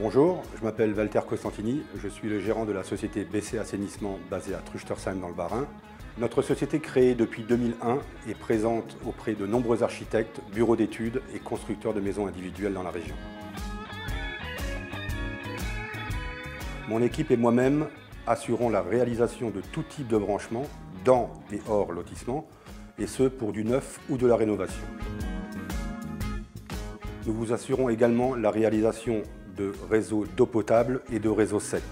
Bonjour, je m'appelle Walter Costantini, je suis le gérant de la société BC Assainissement basée à Truchtersheim dans le Bas-Rhin. Notre société créée depuis 2001 est présente auprès de nombreux architectes, bureaux d'études et constructeurs de maisons individuelles dans la région. Mon équipe et moi-même assurons la réalisation de tout type de branchement dans et hors lotissement, et ce pour du neuf ou de la rénovation. Nous vous assurons également la réalisation de réseaux d'eau potable et de réseaux secs.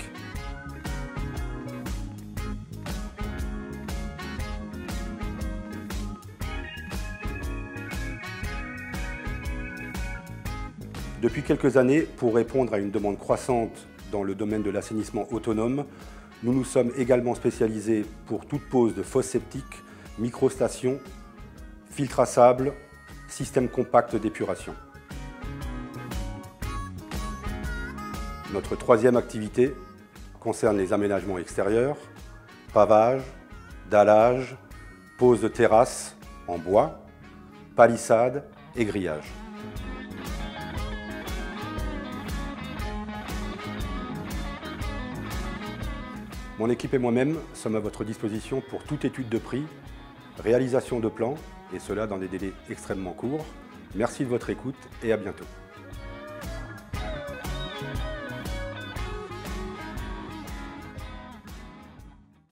Depuis quelques années, pour répondre à une demande croissante dans le domaine de l'assainissement autonome, nous nous sommes également spécialisés pour toute pose de fosses septiques, microstations, filtres à sable, système compact d'épuration. Notre troisième activité concerne les aménagements extérieurs, pavage, dallage, pose de terrasse en bois, palissade et grillage. Mon équipe et moi-même sommes à votre disposition pour toute étude de prix, réalisation de plans, et cela dans des délais extrêmement courts. Merci de votre écoute et à bientôt.